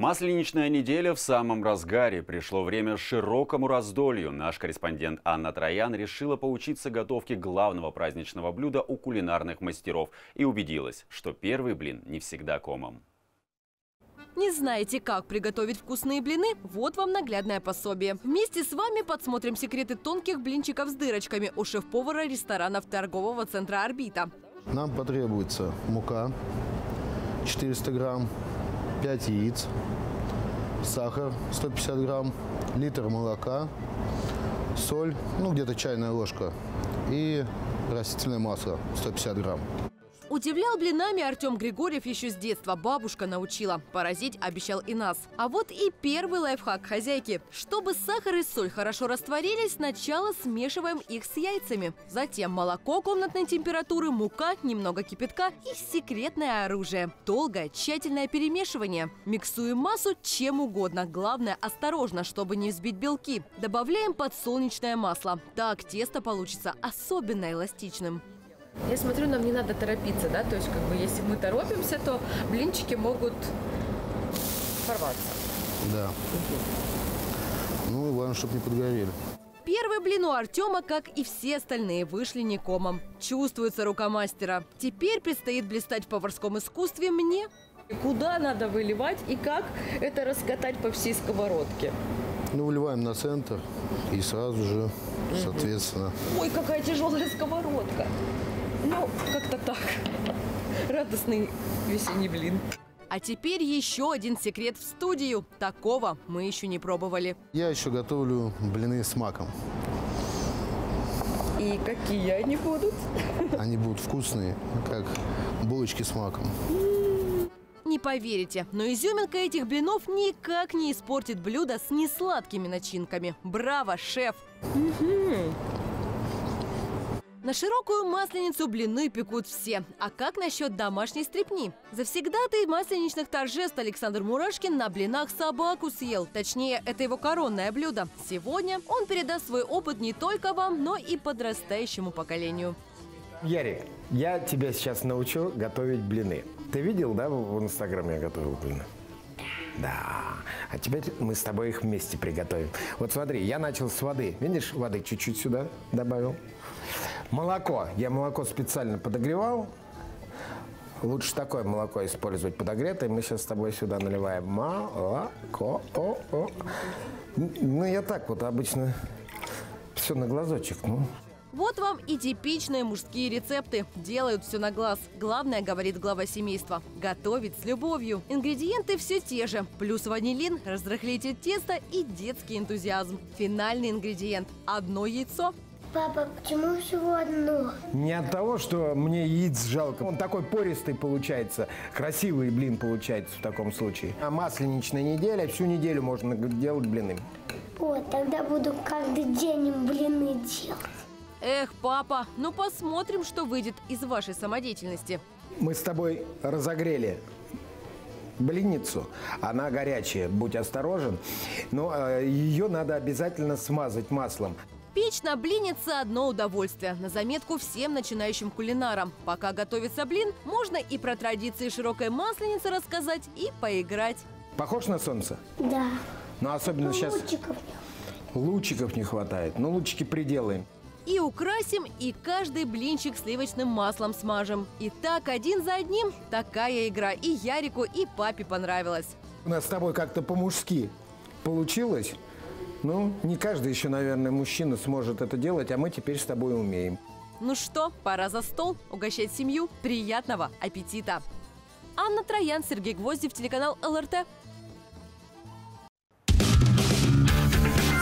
Масленичная неделя в самом разгаре. Пришло время широкому раздолью. Наш корреспондент Анна Троян решила поучиться готовке главного праздничного блюда у кулинарных мастеров и убедилась, что первый блин не всегда комом. Не знаете, как приготовить вкусные блины? Вот вам наглядное пособие. Вместе с вами подсмотрим секреты тонких блинчиков с дырочками у шеф-повара ресторанов торгового центра «Орбита». Нам потребуется мука 400 грамм, 5 яиц, сахар 150 грамм, литр молока, соль, ну где-то чайная ложка и растительное масло 150 грамм. Удивлял блинами Артем Григорьев еще с детства. Бабушка научила. Поразить обещал и нас. А вот и первый лайфхак хозяйки. Чтобы сахар и соль хорошо растворились, сначала смешиваем их с яйцами. Затем молоко комнатной температуры, мука, немного кипятка и секретное оружие. Долгое, тщательное перемешивание. Миксуем массу чем угодно. Главное, осторожно, чтобы не взбить белки. Добавляем подсолнечное масло. Так тесто получится особенно эластичным. Я смотрю, нам не надо торопиться, да, то есть как бы если мы торопимся, то блинчики могут порваться. Да. Ну и главное, чтобы не подгорели. Первый блин у Артема, как и все остальные, вышли не комом. Чувствуется рука мастера. Теперь предстоит блистать в поварском искусстве мне. Куда надо выливать и как это раскатать по всей сковородке? Ну, выливаем на центр и сразу же, соответственно. Ой, какая тяжелая сковородка. Ну, как-то так. Радостный весенний блин. А теперь еще один секрет в студию. Такого мы еще не пробовали. Я еще готовлю блины с маком. И какие они будут? Они будут вкусные, как булочки с маком. Не поверите, но изюминка этих блинов никак не испортит блюдо с несладкими начинками. Браво, шеф! На широкую масленицу блины пекут все. А как насчет домашней стрепни? Завсегдатый масленичных торжеств Александр Мурашкин на блинах собаку съел. Точнее, это его коронное блюдо. Сегодня он передаст свой опыт не только вам, но и подрастающему поколению. Ярик, я тебя сейчас научу готовить блины. Ты видел, да, в инстаграме я готовил блины? Да. А теперь мы с тобой их вместе приготовим. Вот смотри, я начал с воды. Видишь, воды чуть-чуть сюда добавил. Молоко. Я молоко специально подогревал. Лучше такое молоко использовать подогретое. Мы сейчас с тобой сюда наливаем молоко. О, о. Ну, я так вот обычно все на глазочек. Ну. Вот вам и типичные мужские рецепты. Делают все на глаз. Главное, говорит глава семейства, готовить с любовью. Ингредиенты все те же. Плюс ванилин, разрыхлитель теста и детский энтузиазм. Финальный ингредиент – одно яйцо. Папа, почему всего одно? Не от того, что мне яиц жалко. Он такой пористый получается. Красивый блин получается в таком случае. А масленичная неделя, всю неделю можно делать блины. Вот, тогда буду каждый день. Эх, папа, ну посмотрим, что выйдет из вашей самодеятельности. Мы с тобой разогрели блинницу. Она горячая, будь осторожен. Но э, ее надо обязательно смазать маслом. Печь на блиннице – одно удовольствие. На заметку всем начинающим кулинарам. Пока готовится блин, можно и про традиции широкой масленицы рассказать, и поиграть. Похож на солнце? Да. Но особенно Ну, сейчас Лучиков. лучиков не хватает. Но лучики приделаем. И украсим, и каждый блинчик сливочным маслом смажем. И так один за одним такая игра и Ярику, и папе понравилась. У нас с тобой как-то по-мужски получилось. Ну, не каждый еще, наверное, мужчина сможет это делать, а мы теперь с тобой умеем. Ну что, пора за стол, угощать семью. Приятного аппетита! Анна Троян, Сергей Гвоздев, телеканал ЛРТ.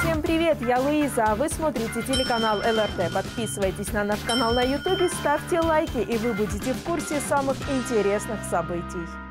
Всем привет, я Луиза, а вы смотрите телеканал ЛРТ. Подписывайтесь на наш канал на YouTube, ставьте лайки, и вы будете в курсе самых интересных событий.